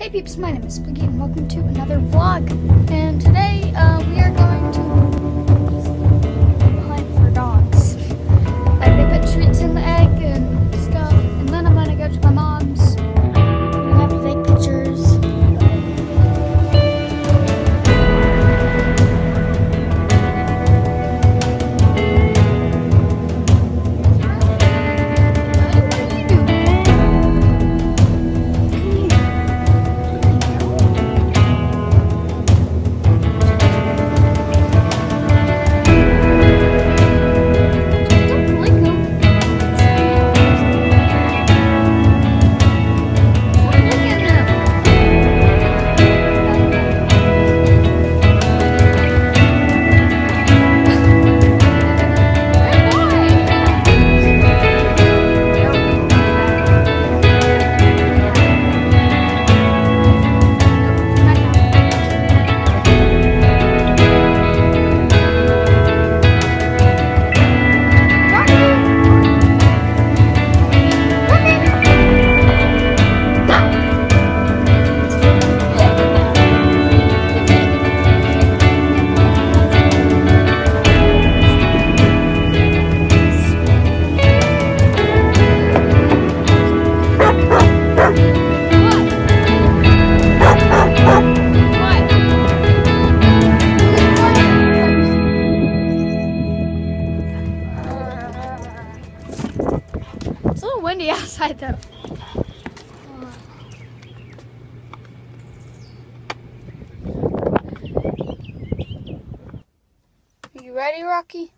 Hey peeps, my name is Spooky and welcome to another vlog. And today uh, we are going to though. You ready, Rocky?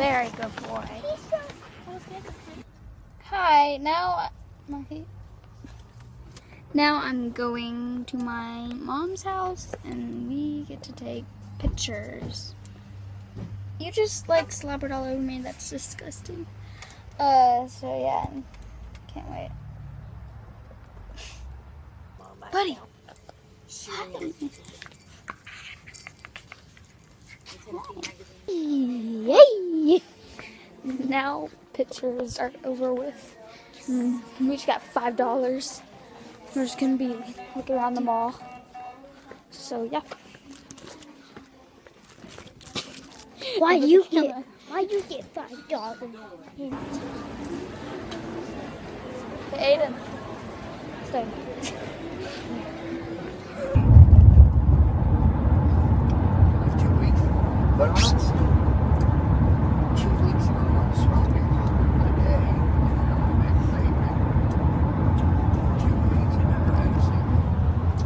Very good boy. Hi, now, Monkey. Now I'm going to my mom's house and we get to take pictures. You just like slobbered all over me. That's disgusting. Uh, so yeah, can't wait. Buddy, Yay! Now pictures are over with. Mm, We just got five dollars. We're just gonna be looking around the mall. So yeah. Why you the get why you get five dollars? Hey, Aiden. Stay. Like two weeks. But I was two weeks ago, I was smoking for a day. And I went back late. Two weeks, I never had a cigarette.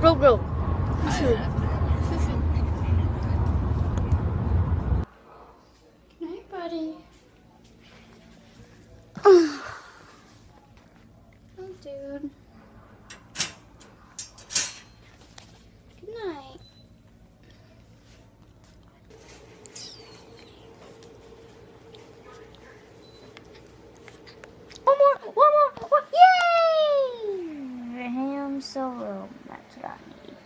Bro, bro. I have to have Good night, buddy. oh, dude. Good night. One more, one more, one. Yay! Ham solo. That's what I need.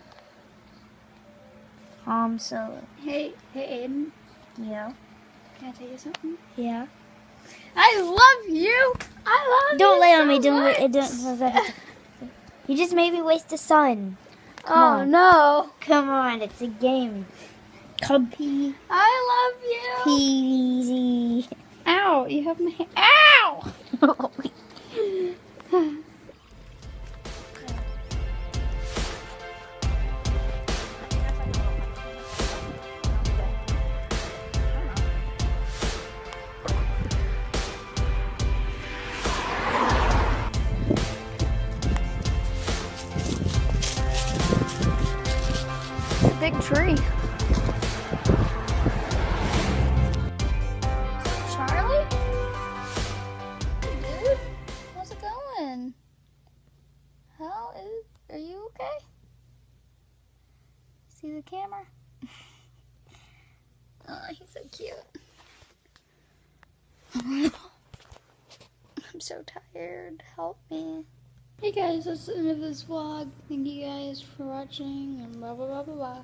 Ham um, solo. Hey, hey, Aiden. Yeah. Can I tell you something? Yeah. I love you. I love you. Don't you lay so on me. Don't. much. It don't. You just made me waste the sun. oh on. no. Come on, it's a game. Come pee, I love you. easy. Ow, you have my. Ow! tree. Charlie? Dude. How's it going? How is. Are you okay? See the camera? oh, he's so cute. I'm so tired. Help me. Hey guys, that's the end of this vlog. Thank you guys for watching and blah blah blah blah blah.